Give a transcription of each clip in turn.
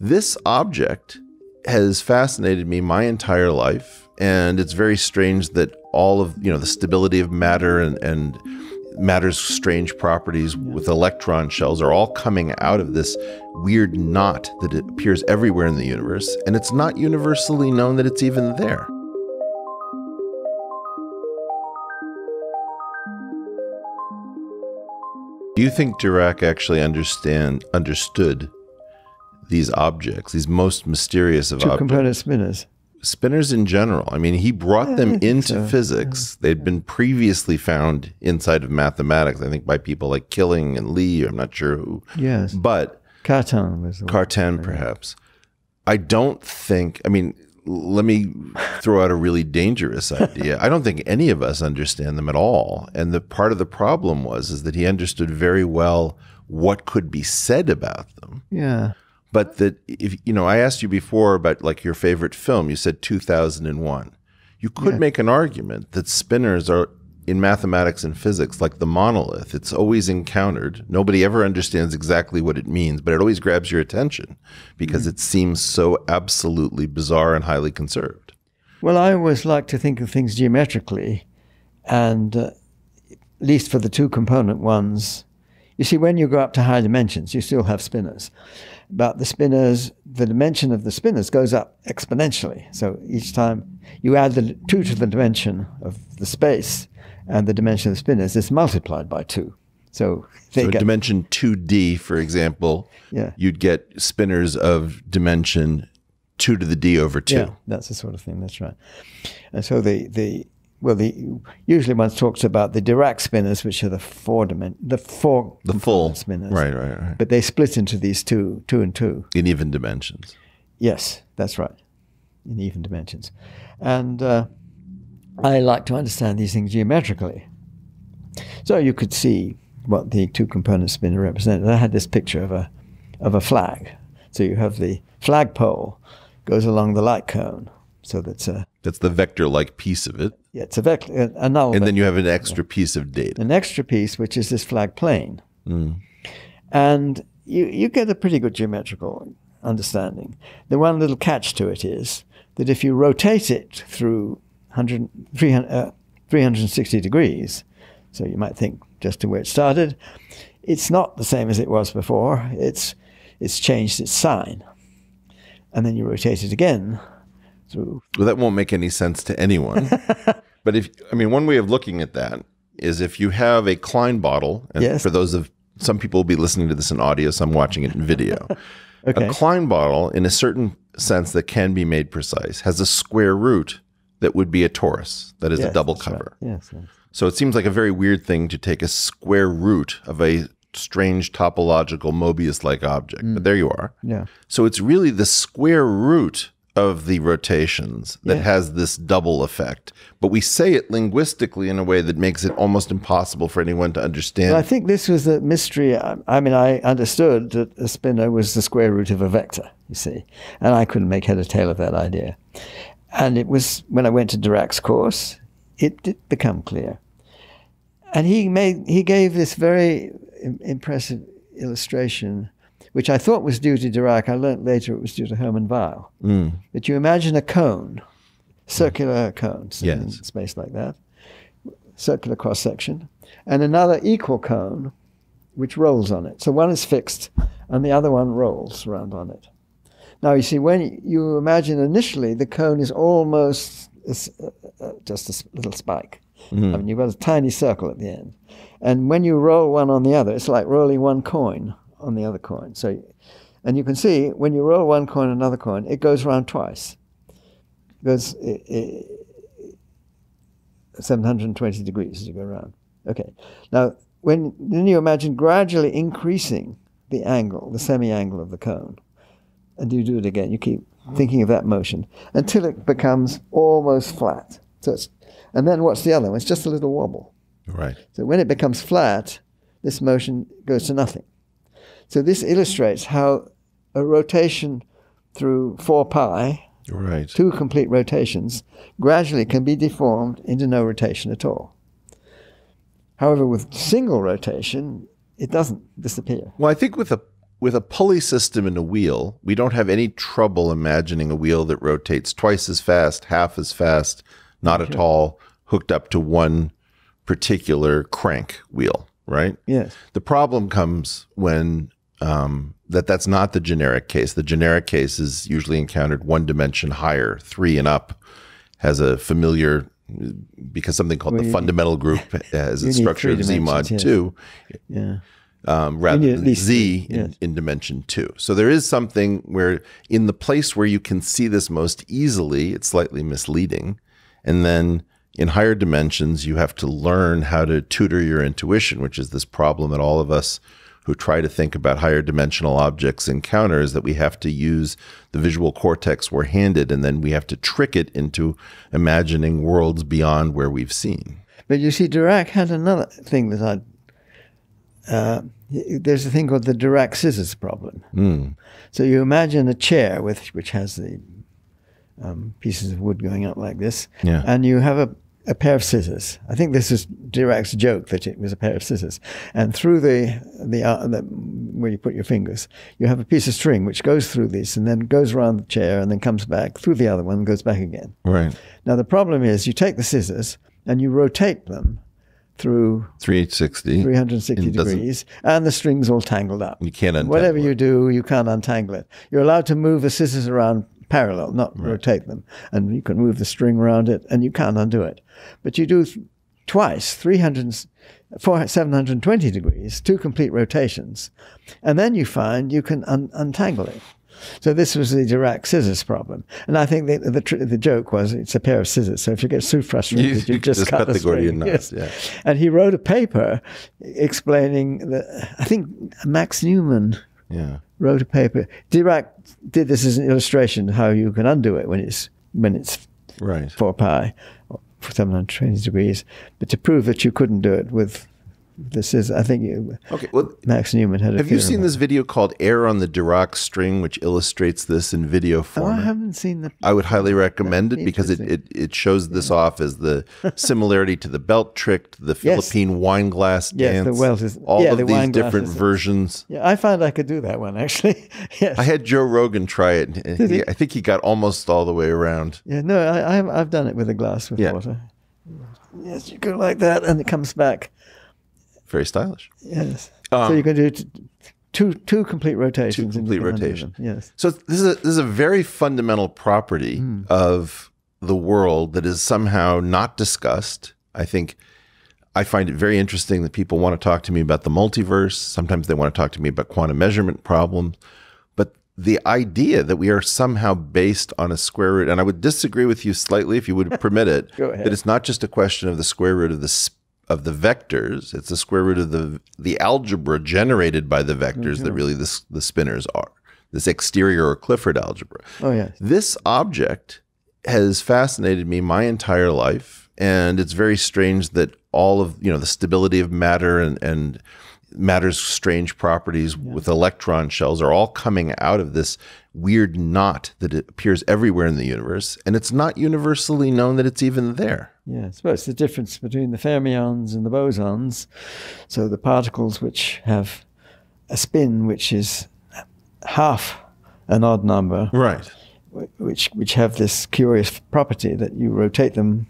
This object has fascinated me my entire life. And it's very strange that all of, you know, the stability of matter and, and matter's strange properties with electron shells are all coming out of this weird knot that appears everywhere in the universe. And it's not universally known that it's even there. Do you think Dirac actually understand understood these objects, these most mysterious of Two objects? component spinors. Spinors in general. I mean, he brought Yeah, them into so. physics. They'd been previously found inside of mathematics, I think by people like Killing and Lie, I'm not sure who. Yes. But Cartan was the one. Cartan, perhaps. I don't think, I mean, let me throw out a really dangerous idea. I don't think any of us understand them at all. And the part of the problem was is that he understood very well what could be said about them. Yeah. But that if you know, I asked you before about like your favorite film. You said 2001. You could Yeah. make an argument that spinors are in mathematics and physics like the monolith. It's always encountered. Nobody ever understands exactly what it means, but it always grabs your attention because it seems so absolutely bizarre and highly conserved. Well, I always like to think of things geometrically, and uh, at least for the two component ones, you see, when you go up to higher dimensions, you still have spinors. But the spinors, the dimension of the spinors goes up exponentially. So each time you add the two to the dimension of the space and the dimension of the spinors, it's multiplied by two. So they So get dimension 2D, for example, Yeah. you'd get spinors of dimension 2 to the d over 2. Yeah, that's the sort of thing. That's right. And so the the well, the usually one talks about the Dirac spinors, which are the four dimen the four The full spinners. Right, right, right. But they split into these two, two and two. In even dimensions. Yes, that's right, in even dimensions. And uh, I like to understand these things geometrically. So you could see what the two component spinor represented. I had this picture of a of a flag. So you have the flagpole goes along the light cone. So that's a That's the vector like piece of it. yeah, it's a vector, null And then you have an extra piece of data. an extra piece, which is this flag plane. Mm. And you, you get a pretty good geometrical understanding. The one little catch to it is that if you rotate it through 100, 300, uh, 360 degrees, so you might think just to where it started, it's not the same as it was before. It's, it's changed its sign. And then you rotate it again through Well, that won't make any sense to anyone. but if, I mean, one way of looking at that is if you have a Klein bottle, and Yes. for those of some people will be listening to this in audio, some watching it in video. Okay. A Klein bottle, in a certain sense that can be made precise, has a square root that would be a torus, that is a double that's right. cover. Yes, yes. So it seems like a very weird thing to take a square root of a strange topological Mobius like object. Mm. But there you are. Yeah. So it's really the square root of the rotations that Yeah. has this double effect. But we say it linguistically in a way that makes it almost impossible for anyone to understand. Well, I think this was the mystery. I, I mean, I understood that a spinor was the square root of a vector, you see, and I couldn't make head or tail of that idea. And it was when I went to Dirac's course, it did become clear. And he made he gave this very impressive illustration, which I thought was due to Dirac. I learnt later it was due to Hermann Weyl. Mm. That you imagine a cone, circular cone, Yes. space like that, circular cross section, and another equal cone which rolls on it. So one is fixed and the other one rolls around on it. Now you see, when you imagine initially the cone is almost uh, uh, just a little spike. I mean, you've got a tiny circle at the end. And when you roll one on the other, it's like rolling one coin on the other coin. So, and you can see when you roll one coin, another coin, it goes around twice. It goes i i 720 degrees as you go around. Okay. Now, when then you imagine gradually increasing the angle, the semi-angle of the cone, and you do it again. You keep thinking of that motion until it becomes almost flat. So it's, and then what's the other one? It's just a little wobble. Right. So when it becomes flat, this motion goes to nothing. So this illustrates how a rotation through 4 pi, Right. two complete rotations, gradually can be deformed into no rotation at all. However, with single rotation, it doesn't disappear. Well, I think with a with a pulley system and a wheel, we don't have any trouble imagining a wheel that rotates twice as fast, half as fast, not at all, hooked up to one particular crank wheel, right? Yes. The problem comes when um, that that's not the generic case. The generic case is usually encountered one dimension higher, three and up, has a familiar because something called Well, the fundamental group has a structure of Z mod yes. two Yeah. um, rather than Z three, in, in dimension two. So there is something where, in the place where you can see this most easily, it's slightly misleading. And then in higher dimensions, you have to learn how to tutor your intuition, which is this problem that all of us who try to think about higher dimensional objects encounter is that we have to use the visual cortex we're handed, and then we have to trick it into imagining worlds beyond where we've seen. But you see, Dirac had another thing that I. Uh, there's a thing called the Dirac scissors problem. Mm. So you imagine a chair with which has the um, pieces of wood going up like this, Yeah. and you have a, a pair of scissors. I think this is Dirac's joke that it was a pair of scissors, and through the the, uh, the where you put your fingers, you have a piece of string which goes through this and then goes around the chair and then comes back through the other one and goes back again. Right. Now the problem is you take the scissors and you rotate them through 360. 360 degrees, and the string's all tangled up. You can't untangle Whatever it. you do, you can't untangle it. You're allowed to move the scissors around parallel, not rotate them. And you can move the string around it, and you can't undo it. But you do th- twice, 300, and s- four- 720 degrees, two complete rotations. And then you find you can un- untangle it. So this was the Dirac scissors problem, and I think the the, tr- the joke was it's a pair of scissors. So if you get too frustrated, You- you, you just, just cut, cut the, the Gordian string. Yes. yeah. And he wrote a paper explaining that I think Max Newman Yeah. Wrote a paper. Dirac did this as an illustration how you can undo it when it's when it's Right. four pi or 720 degrees, but to prove that you couldn't do it with this is I think you, Okay. Well, Max Newman had a have you seen this video called "Air on the Dirac String," which illustrates this in video Oh, I haven't seen the. I would highly recommend it be because it, it, it shows this off as the similarity to the belt trick, to the Yes. Philippine wine glass Yes, the dance, is- all yeah, of the these different versions. Yeah, I found I could do that one actually. yes. I had Joe Rogan try it. and he-? I think he got almost all the way around. Yeah, no, I, I've, I've done it with a glass with Yeah. water. Yes, you go like that, and it comes back. Very stylish. Yes. Um, so you can do two two complete rotations. you complete can undo rotation. Yes. So this is a, this is a very fundamental property Hmm. of the world that is somehow not discussed. I think I find it very interesting that people want to talk to me about the multiverse. Sometimes they want to talk to me about quantum measurement problems. But the idea that we are somehow based on a square root, and I would disagree with you slightly if you would permit it, Go ahead. that it's not just a question of the square root of the of the vectors. It's the square root of the the algebra generated by the vectors that really the, the spinors are. This exterior or Clifford algebra. Oh yes. This object has fascinated me my entire life, and it's very strange that all of you know the stability of matter and and matter's strange properties with electron shells are all coming out of this weird knot that appears everywhere in the universe, and it's not universally known that it's even there. Yes. Well, it's the difference between the fermions and the bosons. So the particles which have a spin which is half an odd number, Right. which which have this curious property that you rotate them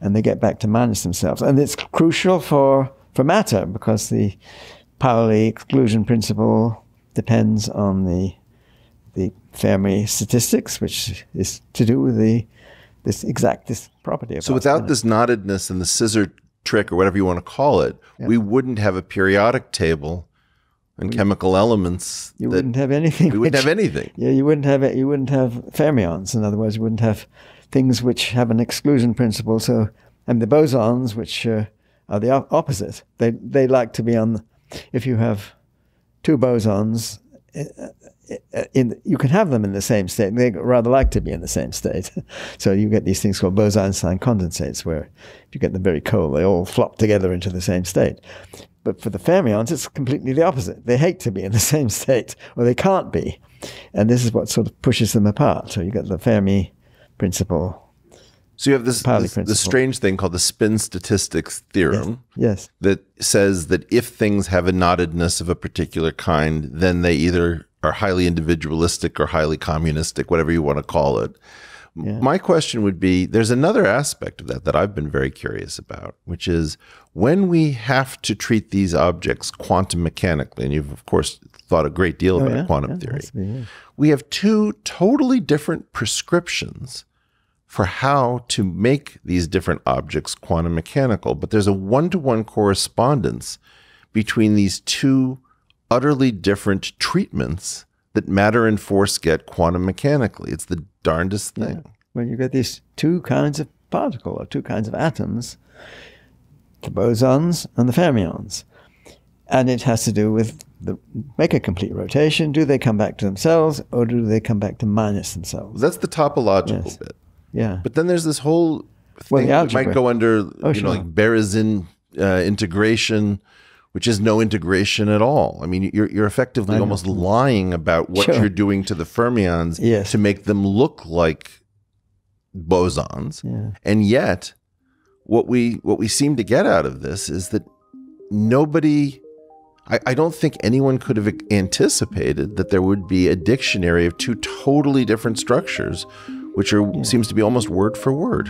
and they get back to minus themselves. And it's crucial for, for matter because the Pauli exclusion principle depends on the the Fermi statistics, which is to do with the this exact this property. So without this knottedness and the scissor trick or whatever you want to call it, we wouldn't have a periodic table and chemical elements. you wouldn't have anything. we wouldn't which- have anything. Yeah, you wouldn't have it. You wouldn't have fermions. In other words, you wouldn't have things which have an exclusion principle. So, and the bosons, which uh, are the op- opposite, they they like to be on. If you have two bosons, uh, uh, in you can have them in the same state. They rather like to be in the same state. so you get these things called Bose-Einstein condensates, where if you get them very cold, they all flop together into the same state. But for the fermions, it's completely the opposite. They hate to be in the same state, or they can't be. And this is what sort of pushes them apart. So you get the Fermi principle So you have this, this, this strange thing called the spin statistics theorem Yes. that says that if things have a knottedness of a particular kind, then they either are highly individualistic or highly communistic, whatever you want to call it. Yeah. My question would be there's another aspect of that that I've been very curious about, which is when we have to treat these objects quantum mechanically, and you've, of course, thought a great deal Oh, about yeah, quantum yeah, theory, be, we have two totally different prescriptions for how to make these different objects quantum mechanical, but there's a one to one correspondence between these two utterly different treatments that matter and force get quantum mechanically. It's the darndest thing. When you get these two kinds of particle or two kinds of atoms, the bosons and the fermions. And it has to do with the make a complete rotation. Do they come back to themselves or do they come back to minus themselves? That's the topological Yes. bit. Yeah. But then there's this whole thing the that might go under, Oh, you sure. know, like Berezin uh, integration, which is no integration at all. I mean, you're you're effectively almost lying about what Sure. you're doing to the fermions Yes. to make them look like bosons, Yeah. and yet what we what we seem to get out of this is that nobody. I, I don't think anyone could have anticipated that there would be a dictionary of two totally different structures, which are seems to be almost word for word.